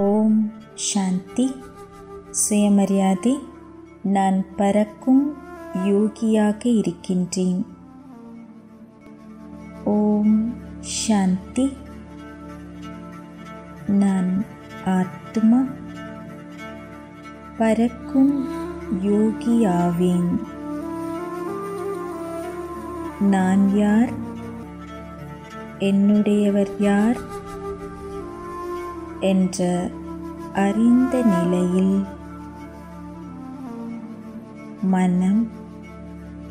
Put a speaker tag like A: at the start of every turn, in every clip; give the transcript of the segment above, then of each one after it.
A: ஓம் சாந்தி. சுயமரியாதை நான் பறக்கும் யோகியாக இருக்கின்றேன். ஓம் சாந்தி. நான் ஆத்மா பறக்கும் யோகியாவேன். நான் யார்? என்னுடையவர் யார்? என்ற அறிந்த நிலையில் மனம்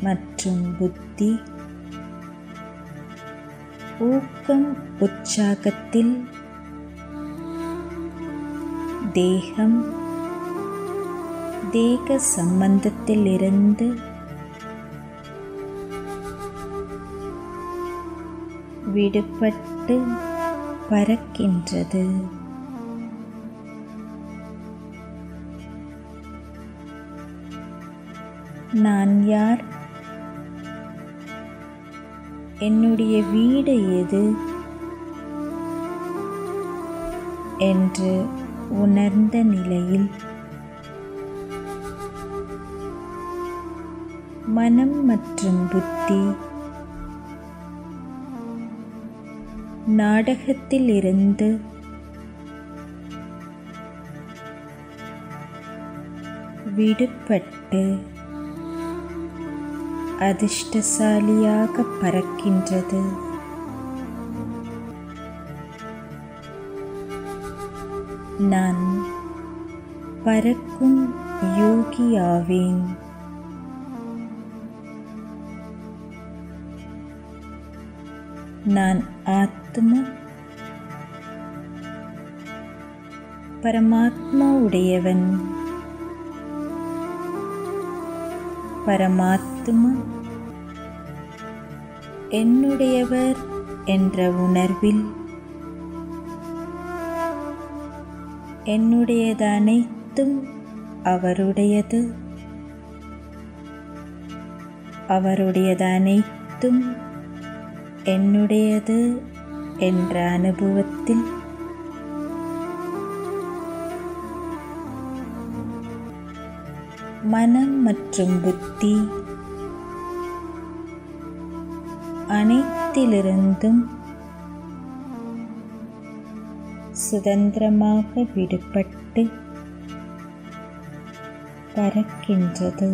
A: மற்றும் புத்தி ஊக்கம் உற்சாகத்தில் தேகம் தேக சம்பந்தத்திலிருந்து விடுபட்டு பறக்கின்றது. நான் யார்? என்னுடைய வீடு எது? என்று உணர்ந்த நிலையில் மனம் மற்றும் புத்தி நாடகத்திலிருந்து விடுபட்டு அதிர்ஷ்டசாலியாக பறக்கின்றது. நான் பறக்கும் யோகியாவேன். நான் ஆத்மா பரமாத்மா உடையவன். பரமாத்மா. என்னுடையவர் என்ற உணர்வில் என்னுடையது அனைத்தும் அவருடையது. அவருடையது அனைத்தும் என்னுடையது என்ற அனுபவத்தில் மனம் மற்றும் புத்தி அனைத்திலிருந்தும் சுதந்திரமாக விடுபட்டு பறக்கின்றது.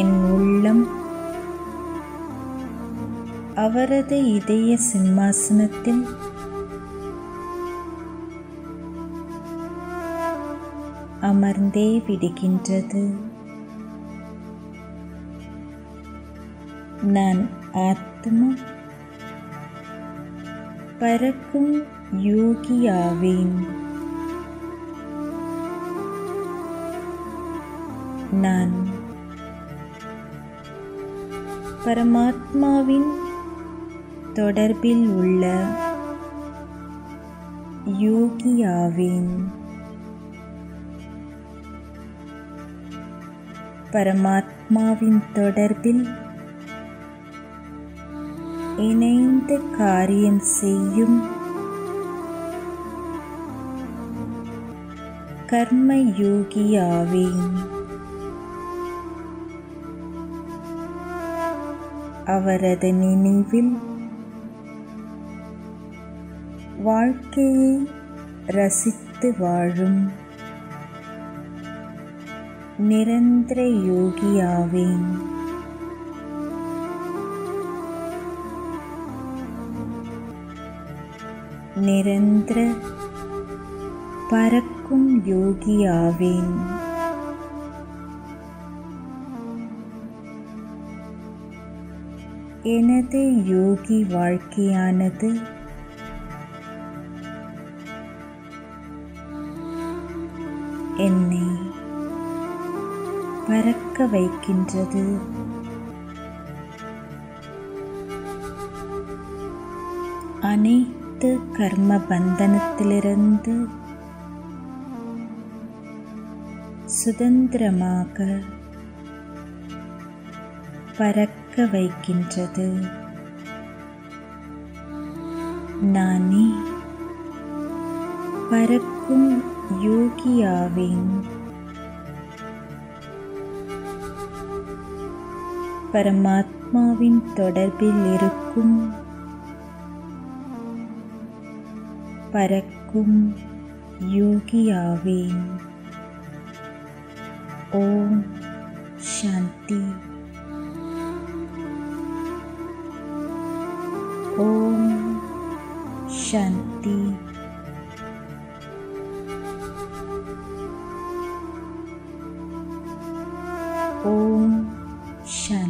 A: என் உள்ளம் அவரது இதய சிம்மாசனத்தில் அமர்ந்தே விடுகின்றது. நான் ஆத்மா பறக்கும் யோகியாவேன். நான் பரமாத்மாவின் தொடர்பில் உள்ள யோகியாவேன். பரமாத்மாவின் தொடர்பில் இணைந்து காரியம் செய்யும் கர்ம யோகியாவேன் அவரது நினைவில் வாழ்க்கையை ரசித்து வாழும் நிரந்தர யோகியாவேன். நிரந்தர பறக்கும் யோகியாவேன். எனது யோகி வாழ்க்கையானது என்னை பறக்க வைக்கின்றது. அனைத்து கர்ம பந்தனத்திலிருந்து சுதந்திரமாக பறக்க வைக்கின்றது. நானே பறக்கும் யோகியாவேன். பரமாத்மாவின் தொடர்பில் இருக்கும். பறக்கும் யோகியாவேன். ஓம் சாந்தி. ஓம் சாந்தி. ஓம் சாந்தி.